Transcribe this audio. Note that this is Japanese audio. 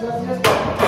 Gracias.